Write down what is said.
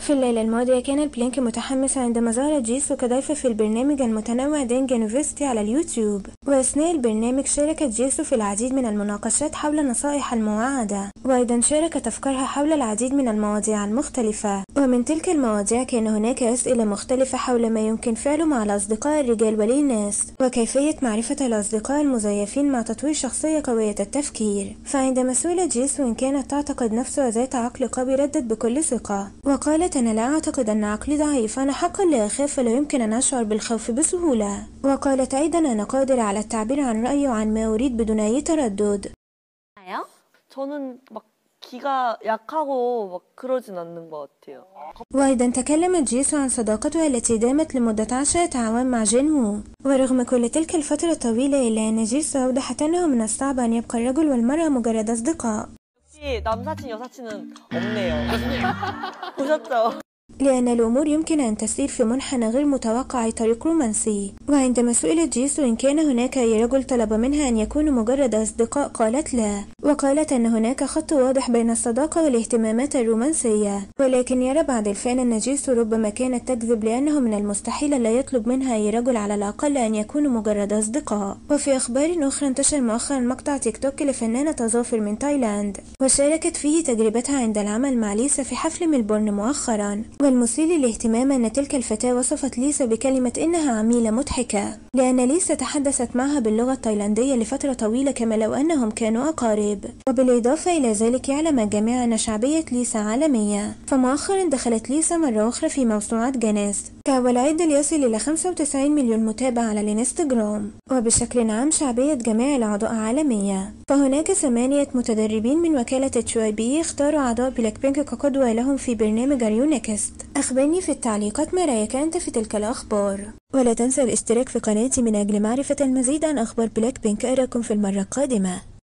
في الليلة الماضية كان بلينك متحمس عندما ظهرت جيسو كضيفة في البرنامج المتنوع دينج يونيفرسيتي على اليوتيوب. وأثناء البرنامج شاركت جيسو في العديد من المناقشات حول النصائح المواعدة وأيضا شاركت أفكارها حول العديد من المواضيع المختلفة. ومن تلك المواضيع كان هناك أسئلة مختلفة حول ما يمكن فعله مع الأصدقاء الرجال وللناس وكيفية معرفة الأصدقاء المزيفين مع تطوير شخصية قوية التفكير. فعندما سئلت جيسو إن كانت تعتقد نفسها ذات عقل قوي ردت بكل ثقة وقالت أنا لا أعتقد أن عقلي ضعيف. أنا حقا لا أخاف ولا يمكن أن أشعر بالخوف بسهولة. وقالت أيضا أنا قادرة على التعبير عن رأيي وعن ما أريد بدون أي تردد. وأيضا تكلمت جيسو عن صداقتها التي دامت لمدة عشرة أعوام مع جينوو ورغم كل تلك الفترة الطويلة إلا أن جيسو أوضحت أنه من الصعب أن يبقى الرجل والمرأة مجرد أصدقاء. 역시 남사친 여사친은 없네요. 보셨죠? لأن الأمور يمكن أن تسير في منحنى غير متوقع طريق رومانسي وعندما سئلت جيسو إن كان هناك أي رجل طلب منها أن يكونوا مجرد أصدقاء قالت لا وقالت أن هناك خط واضح بين الصداقة والاهتمامات الرومانسية. ولكن يرى بعض ال fan جيسو ربما كانت تكذب لأنه من المستحيل لا يطلب منها أي رجل على الأقل أن يكونوا مجرد أصدقاء. وفي أخبار أخرى انتشر مؤخرا مقطع تيك توك لفنانة أظافر من تايلاند. وشاركت فيه تجربتها عند العمل مع ليسا في حفل ملبورن مؤخرا. والمثير للاهتمام أن تلك الفتاة وصفت ليسا بكلمة إنها عميلة مضحكة. لأن ليسا تحدثت معها باللغة التايلاندية لفترة طويلة كما لو أنهم كانوا أقارب. وبالإضافة إلى ذلك يعلم الجميع أن شعبية ليسا عالمية. فمؤخرا دخلت ليسا مرة أخرى في موسوعات جناس كأول idol يصل إلى 95 مليون متابع على الانستغرام. وبشكل عام شعبية جميع الأعضاء عالمية. فهناك ثمانية متدربين من وكالة HYBE اختاروا أعضاء بلاك بينك كقدوة لهم في برنامج R U Next أخبرني في التعليقات ما رأيك أنت في تلك الأخبار؟ ولا تنسى الاشتراك في قناتي من أجل معرفة المزيد عن أخبار بلاك بينك أراكم في المرة القادمة.